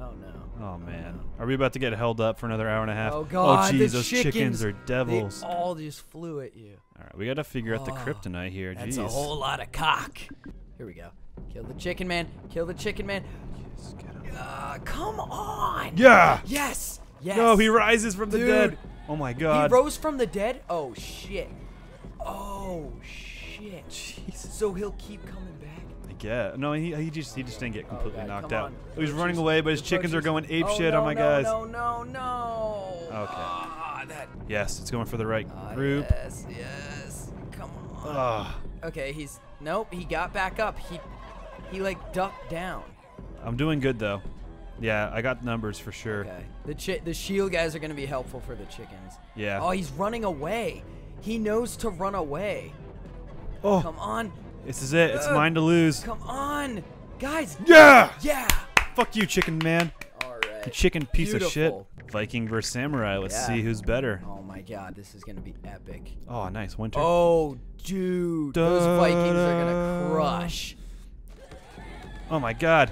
Oh no. Oh man, are we about to get held up for another hour and a half? Oh god. Oh jeez, those chickens, chickens are devils. All all just flew at you. All right, we got to figure out the Oh, kryptonite here. That's Jeez. a whole lot of cock. Here we go. Kill the chicken man. Kill the chicken man. Yes, get him. Uh, come on. Yeah. Yes. Yes. No, he rises from the Dude. dead. Oh my god. He rose from the dead? Oh shit. Oh shit. Jesus. So he'll keep coming get. No, he, he just he just didn't get completely Oh, knocked out. He's Those running away, but his chickens are going ape oh, shit no, on my no, guys. No, no, no. Okay. Ah, that. Yes, it's going for the right ah, group. Yes, yes. Come on. Ah, Okay, he's nope. He got back up. He he like ducked down. I'm doing good though. Yeah, I got numbers for sure. Okay. The chi- the shield guys are gonna be helpful for the chickens. Yeah. Oh, he's running away. He knows to run away. Oh, Come on. This is it. It's Ugh. mine to lose. Come on. Guys. Yeah. Yeah. Fuck you, chicken man. All You right. chicken piece of shit. Viking versus samurai. Let's Yeah. see who's better. Oh my god, this is gonna be epic. Oh, nice winter. Oh, dude, those Vikings are gonna crush. Oh my god.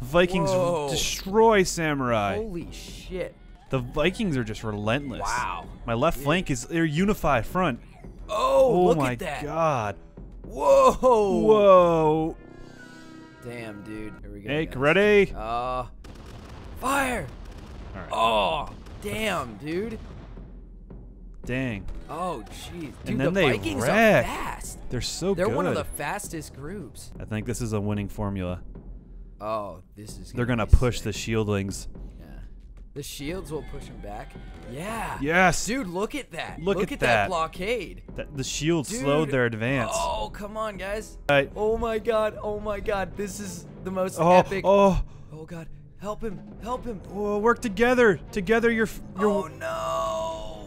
Vikings Whoa. destroy samurai. Holy shit! The Vikings are just relentless. Wow. My left flank is they're unified front. Oh, Oh look my at that! god. Whoa! Whoa. Damn, dude. Here we go. Hey, guys. ready? Uh, fire! All right. Oh, damn, dude. Dang. Oh, jeez. Dude, And the Vikings are fast. They're so They're good. one of the fastest groups. I think this is a winning formula. Oh, this is. They're gonna push sick. the shieldlings. The shields will push them back. Yeah. Yes. Dude, look at that. Look Look, at at, that. that. blockade. That- the shield Dude. slowed their advance. Oh, come on, guys. Right. Oh my god. Oh my god. This is the most Oh, epic. oh, Oh god. Help him. Help him. oh, work together. Together you're f- you're Oh no.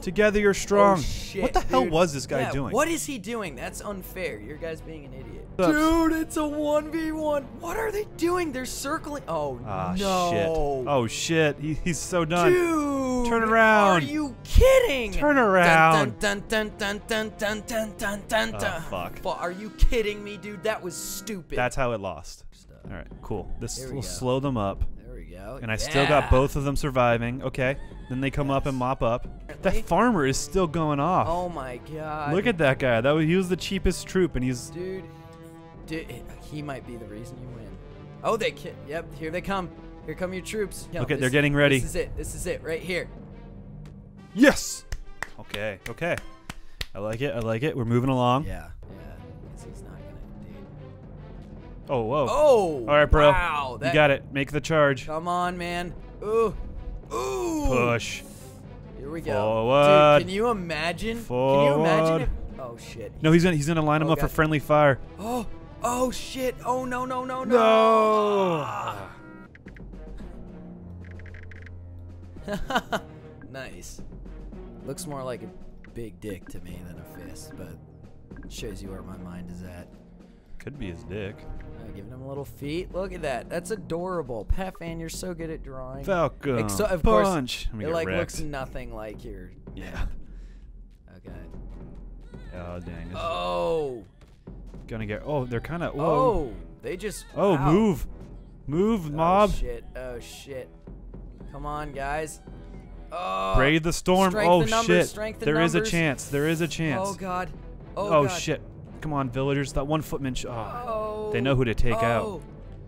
Together you're strong. Oh, shit, what the hell was this guy Yeah, doing? What is he doing? That's unfair. Your guy's being an idiot. Dude, it's a 1v1. What are they doing? They're circling. Oh Ah, no. shit. Oh shit. He, he's so done. Dude. Turn around. Are you kidding? Turn around. Dun dun dun dun dun dun dun dun dun. Oh, fuck. Fu- Are you kidding me, dude? That was stupid. That's how it lost. All right, cool. This will slow them up. We go. And I still got both of them surviving. Okay. Then they come up and mop up. Apparently. That farmer is still going off. Oh my god. Look at that guy. That was, he was the cheapest troop, and he's dude. Dude, he might be the reason you win. Oh, they ki- Yep, here they come. Here come your troops. Look at they're getting ready. This is it. This is it right here. yes. Okay. Okay. I like it. I like it. We're moving along. Yeah. Oh whoa. Oh. All right, bro. Wow. you got it. Make the charge. Come on, man. Ooh. Ooh. Push. Here we go. Forward. Dude, can you imagine? Can you imagine if? Oh shit. No, he's gonna he's gonna line him Oh, up for friendly fire. Oh. Oh shit. Oh no no no no. No. Ah. nice. Looks more like a big dick to me than a fist, but shows you where my mind is at. Could be his dick. Uh, giving him a little feet. Look at that. That's adorable. Pefan, you're so good at drawing. Falcon. Exo- of punch. course, it like wrecked. looks nothing like your. Yeah. Okay. Oh dang. This Oh. Gonna get. Oh, they're kind of. Oh. They just. Oh, wow. move, move, mob. Oh, shit. Oh shit. Come on, guys. Oh. Brave the storm. Strength oh in numbers, shit. There is a chance. There is a chance. Oh god. Oh, Oh, god. shit. Come on, villagers. That one footman. Sh- oh. Oh. They know who to take out. oh.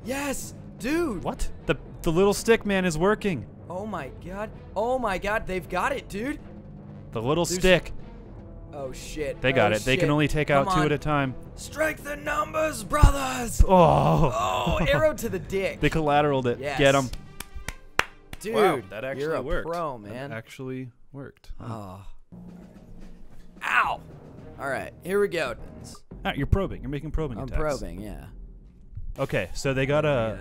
Yes, dude. What? The the little stick man is working. Oh my god. Oh my god. They've got it, dude. The little There's- stick. Oh shit. They got Oh, it. They shit. can only take out Come two on. at a time. Strength in numbers, brothers. Oh. Oh, arrow to the dick. They collateraled it. Yes. Get them. Dude, Wow, that actually you're a worked. pro, That man. actually worked. Oh. Ow. All right, here we go. Ah, you're probing. You're making probing I'm attacks. probing, yeah. Okay, so they got a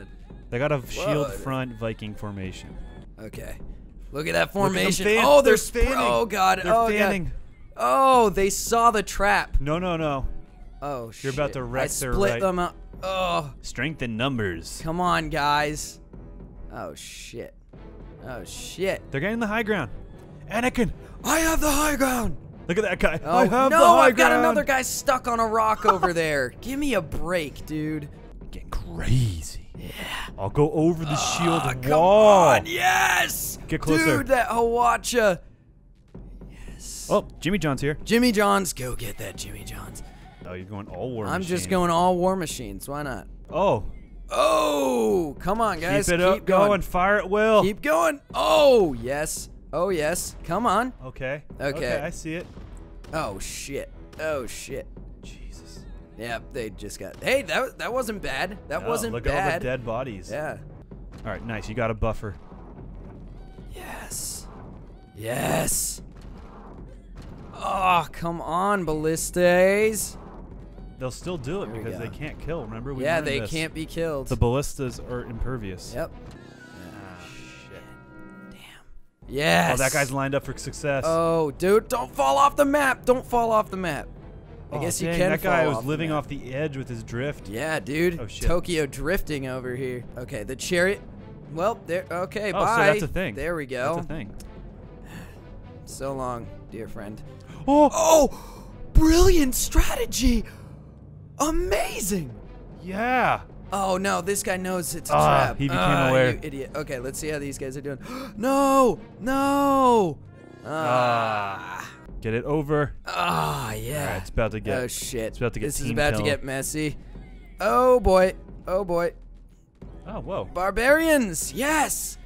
they got a shield Whoa. front Viking formation. Okay. Look at that formation. fan- oh, they're, they're fanning. Oh god. They're oh fanning. god. Oh, they saw the trap. No, no, no. Oh shit. You're about to wreck I their split right- them up. Oh, Strength in numbers. come on, guys. Oh shit. Oh shit. They're getting the high ground. Anakin, I have the high ground. Look at that guy. Oh I have no, I've got ground. another guy stuck on a rock over there. Give me a break, dude. Getting crazy. Yeah. I'll go over the shield Ah, come wall. on, yes. Get closer. Dude, that Hwacha. Yes. Oh, Jimmy John's here. Jimmy John's, go get that Jimmy John's. Oh, you're going all war I'm just going all war machines. Why not? Oh, Oh, come on, guys. keep it up, going. going. Fire at will. Keep going. Oh, yes. Oh, yes. Come on. okay. Okay. I see it. Oh, shit. Oh, shit. Jesus. Yep, they just got. Hey, that that wasn't bad. That Oh, wasn't look at all bad. the dead bodies. Yeah. All right, nice. You got a buffer. Yes. Yes. Oh, come on, ballistas. They'll still do it because they can't kill. Remember, we yeah, they this. can't be killed. The ballistas are impervious. yep. Yes. Oh, that guy's lined up for success. Oh, dude, don't fall off the map. Don't fall off the map. I Oh, guess you dang, can That guy was off living map. off the edge with his drift. Yeah, dude. Oh, shit. Tokyo drifting over here. Okay, the chariot. Well, there. Okay, Oh, so bye. that's a thing. There we go. That's a thing. So long, dear friend. Oh, Oh, brilliant strategy. Amazing. yeah. Oh no, this guy knows it's a Ah, trap. he became Ah, aware. You idiot. Okay, let's see how these guys are doing. no, no. Ah, Get it over. ah, yeah. All right, it's about to get. oh shit. it's about to get This is team about to kill. get messy. Oh boy. Oh boy. Oh, whoa. Barbarians. Yes.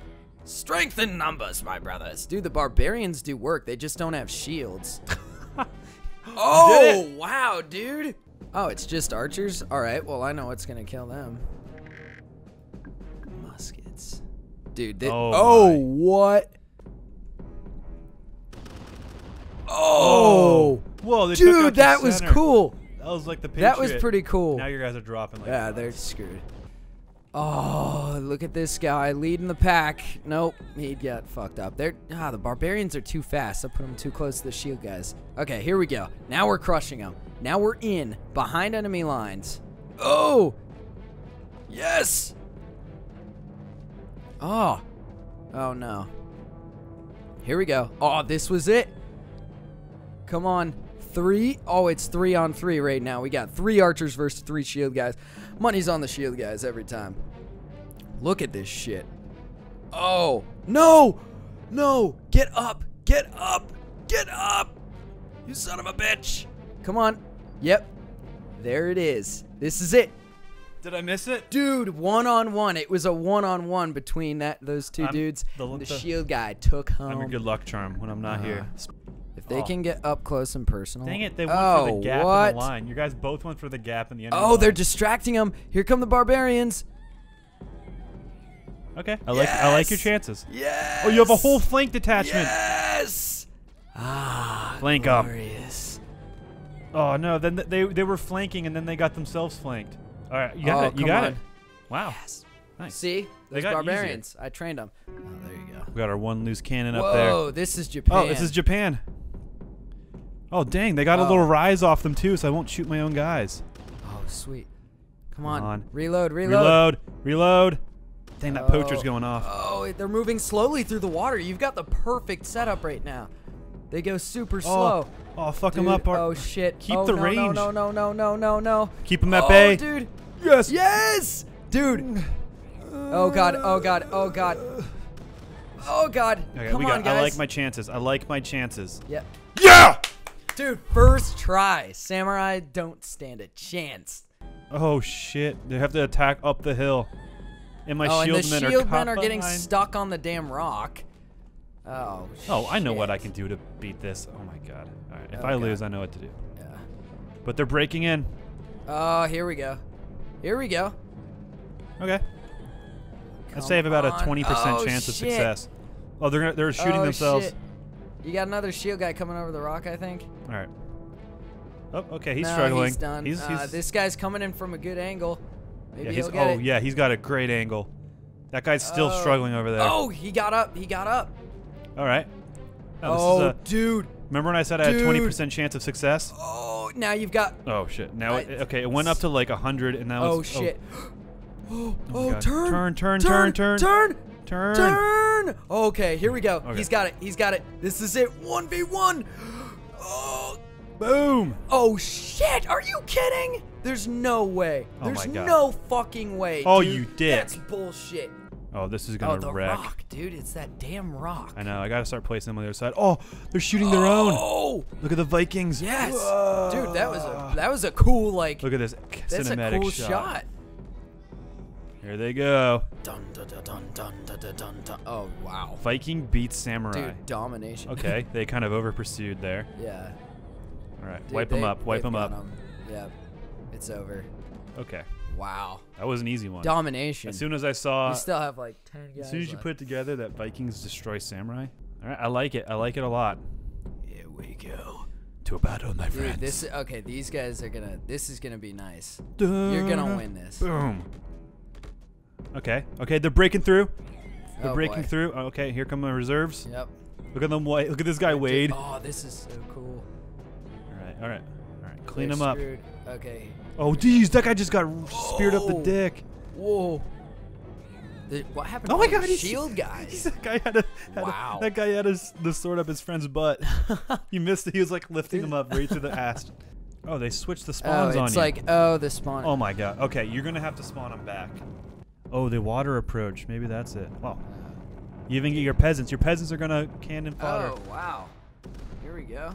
Strength in numbers, my brothers. Dude, the barbarians do work. They just don't have shields. oh, wow, dude. Oh, it's just archers? All right, well, I know what's going to kill them. Muskets. Dude, they, Oh, oh, what? Oh. oh, Whoa, they took out dude, that was cool. That was like the That was pretty cool. Now your guys are dropping like Yeah, they're screwed. Oh, look at this guy leading the pack. Nope, he'd get fucked up. They're ah, the barbarians are too fast. I put them too close to the shield guys. Okay, here we go. Now we're crushing them. Now we're in behind enemy lines. Oh, yes. Oh, oh no. Here we go. Oh, this was it. Come on. Three. Oh, it's three on three right now. We got three archers versus three shield guys. Money's on the shield guys every time. Look at this shit. Oh, no. No. Get up. Get up. Get up. You son of a bitch. Come on. Yep. There it is. This is it. Did I miss it? Dude, one on one. It was a one on one between that those 2 I'm dudes. the- the, the- shield guy took home. I'm your good luck charm when I'm not ah, here. They Oh. can get up close and personal. Dang it, they went oh, for the gap what? in the line. You guys both went for the gap in the end. Oh, they're distracting them. Here come the barbarians. Okay, I like I like your chances. Yes. Oh, you have a whole flank detachment. Yes. Ah, Flank glorious. Oh no, then th- they they were flanking and then they got themselves flanked. All right, you got Oh, it. You got on. it. Wow. Yes. Nice. See, They those got easier. barbarians. I trained them. Oh, there you go. We got our one loose cannon Whoa, up there. this is Japan. Oh, this is Japan. Oh dang, they got a Oh. little rise off them too, so I won't shoot my own guys. Oh, sweet. Come on. on. Reload, reload. Reload, reload. Dang, that poacher's Oh. going off. Oh, they're moving slowly through the water. You've got the perfect setup right now. They go super oh. slow. Oh, oh fuck them up. Art. Oh shit. Keep oh, the no, range. No, no, no, no, no, no. Keep them at oh, bay. dude. Yes. Yes, dude. Oh god. Oh god. Oh god. Oh god. Okay, Come we on, guys. I like my chances. I like my chances. Yeah. Yeah. Dude, first try. Samurai don't stand a chance. Oh shit! They have to attack up the hill, and my oh, and the shieldmen are shield men are getting behind. stuck on the damn rock. Oh. Oh, I know what I can do to beat this. Oh my god! All right, if Oh, I God. lose, I know what to do. Yeah. But they're breaking in. Oh, here we go. Here we go. Okay. Come Let's say I have about a 20% Oh, chance of shit. success. Oh, they're they're shooting Oh, themselves. shit. You got another shield guy coming over the rock, I think. All right. Oh, okay. He's no, struggling. He's done. He's, uh, this guy's coming in from a good angle. Maybe yeah, he's, he'll get oh it. yeah, he's got a great angle. That guy's still Oh. struggling over there. Oh, he got up. He got up. All right. Oh, Oh, a, dude. remember when I said I had dude. 20% chance of success? Oh, now you've got. Oh shit! Now I- it, okay, it went up to like 100, and now Oh it's shit. Oh, my oh, God. turn, Turn, turn, turn, turn, turn, turn. turn. Okay, here we go. Okay. He's got it. He's got it. This is it. One v one. Oh, Boom. Oh shit! Are you kidding? There's no way. Oh There's no fucking way. Oh, dude. you dick. That's bullshit. Oh, this is Oh, gonna the wreck. rock, dude. It's that damn rock. I know. I gotta start placing them on the other side. Oh, they're shooting their own. Oh, Look at the Vikings. yes, dude. That was a that was a cool like. Look at this that's a cinematic cool shot. shot. Here they go. Dun, dun, dun, dun, dun, dun, dun, Oh, wow. Viking beats Samurai. Dude, domination. Okay, they kind of over pursued there. Yeah. All right, Dude, wipe them up, wipe them up. Them. Yeah, it's over. Okay. Wow. That was an easy one. Domination. As soon as I saw. You still have like 10 guys. As soon as left. you put together that Vikings destroy Samurai. All right, I like it. I like it a lot. Here we go to a battle, my Dude. This okay. These guys are gonna. This is gonna be nice. Duh, You're gonna win this. Boom. Okay, okay, they're breaking through. They're Oh, breaking boy. through. Oh, Okay, here come my reserves. Yep. Look at them. Look at this guy, Wade. Oh, this is so cool. All right. All right. All right. Clean They're him up. Okay. Oh, geez, that guy just got speared up the Oh. dick. Whoa. The- what happened? Oh to my God, shield guys. that guy had a, had a- Wow. that guy had his, the sword up his friend's butt. he missed it. He was like lifting him up right to the ass. Oh, they switched the oh, spawns on you. it's like oh the spawn. oh my god. Okay, you're gonna have to spawn them back. Oh, the water approach. Maybe that's it. Well, you even get your peasants. Your peasants are gonna cannon fodder. Oh wow. Here we go.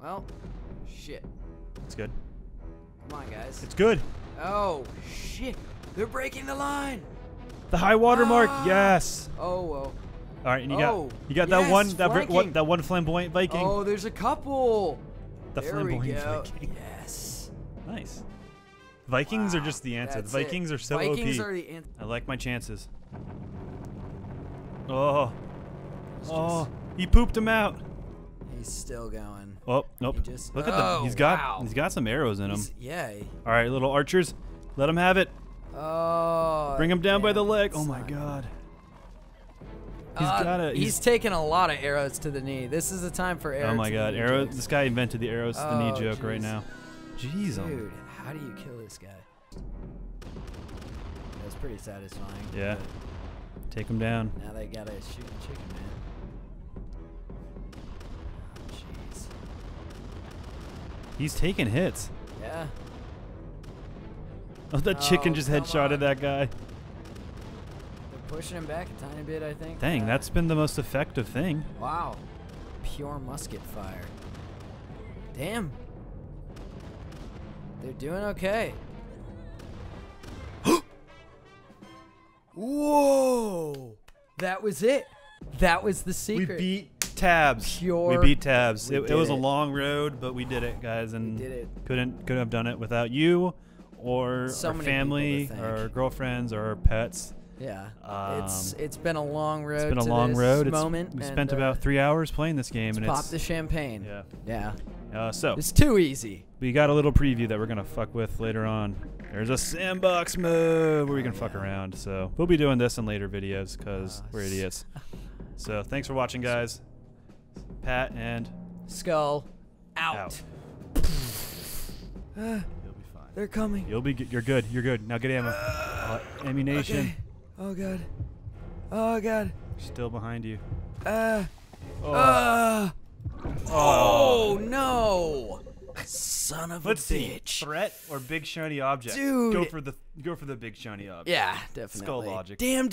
Well, shit. It's good. Come on, guys. It's good. Oh shit. They're breaking the line. The high water mark. Ah. Yes. Oh well. All right, and you Oh, got you got that one that, one that one flamboyant Viking. Oh, there's a couple. the there we flamboyant go. Viking. Yes. Nice. Vikings are just the answer. The that's it. Vikings are so Vikings OP. are the answer. I like my chances. Oh. He's Oh. He pooped him out. He's still going. Oh, nope. Just- Look at them. Oh, He's got wow. he's got some arrows in him. He's, yeah. All right, little archers. Let him have it. Oh. Bring him down by the leg. Oh my god. He's Uh, got it. He's, taking a lot of arrows to the knee. This is the time for arrows. Oh my god. Arrow this guy invented the arrows to the knee Oh, joke right now. Jeez. oh. Dude, how do you kill this guy? That's pretty satisfying. Yeah. Take him down. Now they gotta shoot the chicken, man. Oh, Jeez. He's taking hits. Yeah. Oh, that chicken Oh, just come headshotted on. that guy. They're pushing him back a tiny bit, I think. Dang, Uh, that's been the most effective thing. Wow. Pure musket fire. Damn. They're doing okay. Whoa! That was it. That was the secret. We beat tabs. Pure- we beat tabs. we It, it did was a long road, but we did it, guys, and did it. couldn't couldn't have done it without you or So our family, people or thank. girlfriends, or our pets. Yeah. it's Um, it's been a long road. It's been a to long this road. It's, moment. we and, spent uh, about three hours playing this game, let's and pop it's the champagne. yeah. Yeah. Uh, so It's too easy. we got a little preview that we're gonna fuck with later on. There's a sandbox mode where we can fuck around. So we'll be doing this in later videos because Uh, we're idiots. So thanks for watching, guys. Pat and Skull out. out. You'll be fine. they're coming. You'll be. Good. You're good. You're good. Now get ammo. Uh, ammunition. Okay. Oh god. Oh god. Still behind you. Uh. Oh. Uh. Oh, oh no! Son of Let's a see. bitch. Threat or big shiny object? Dude. Go for the go for the big shiny object. Yeah, definitely. logic. Damn, dude.